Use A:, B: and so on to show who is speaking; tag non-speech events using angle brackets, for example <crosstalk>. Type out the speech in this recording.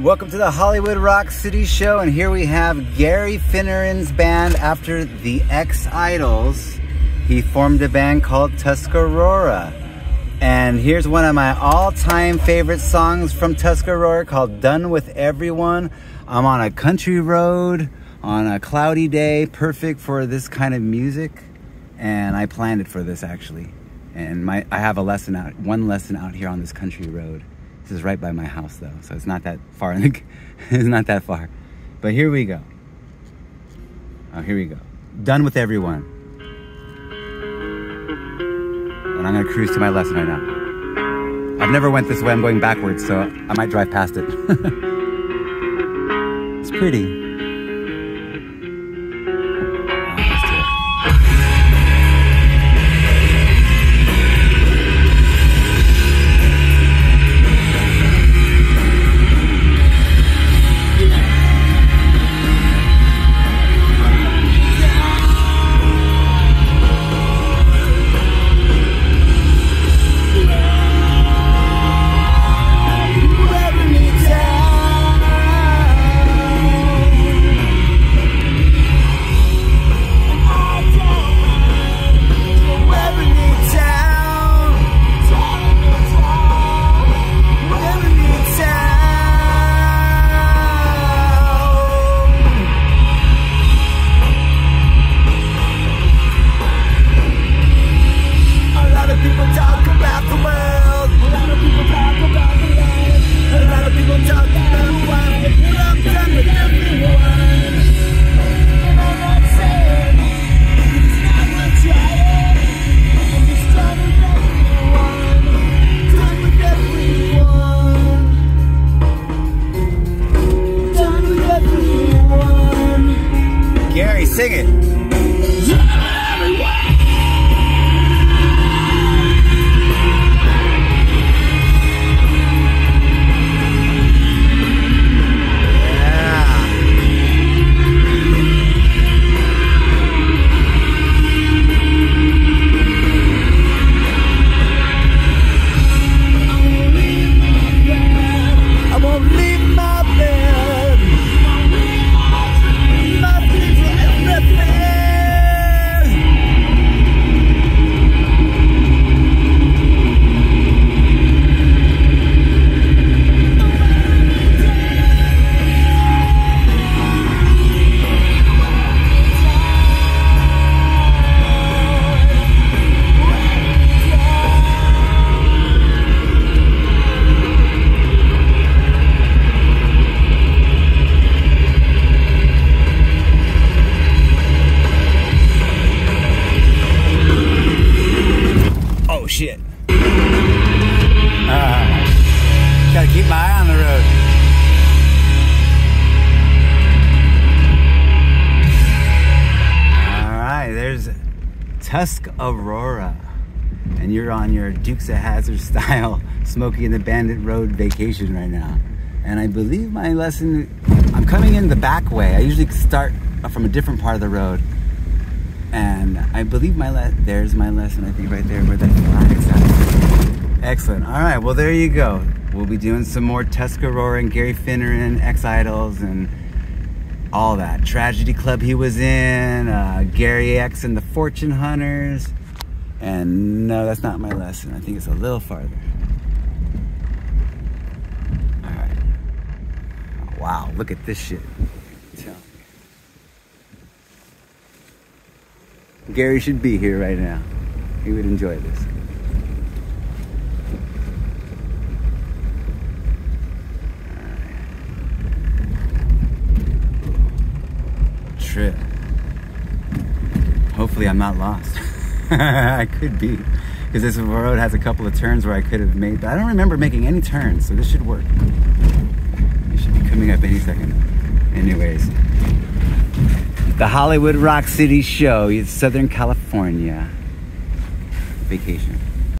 A: Welcome to the Hollywood Rock City Show, and here we have Gary Finneran's band after the ex-Idols. He formed a band called Tuscarora. And here's one of my all-time favorite songs from Tuscarora called Done With Everyone. I'm on a country road on a cloudy day, perfect for this kind of music. And I planned it for this actually. And my I have a lesson out, one lesson out here on this country road. Is right by my house though, so it's not that far. In the, <laughs> it's not that far. But here we go. Oh, here we go. Done with everyone. And I'm gonna cruise to my lesson right now. I've never went this way. I'm going backwards, so I might drive past it. <laughs> it's pretty. Sing it. Eye on the road. There's Tusk Aurora. And you're on your Dukes of Hazzard style <laughs> Smokey and the Bandit Road vacation right now. And I believe my lesson, I'm coming in the back way. I usually start from a different part of the road. And I believe my le- there's my lesson, I think right there where that flag's at. Excellent. All right, well, there you go. We'll be doing some more Tuscarora and Gary Finneran, Ex-Idols, and all that. Tragedy Club he was in, uh, Gary X and the Fortune Hunters. And no, that's not my lesson. I think it's a little farther. All right. Wow, look at this shit. Gary should be here right now. He would enjoy this. Trip. Hopefully, I'm not lost. <laughs> I could be. Because this road has a couple of turns where I could have made, but I don't remember making any turns, so this should work. It should be coming up any second. Anyways, the Hollywood Rock City Show, Southern California vacation.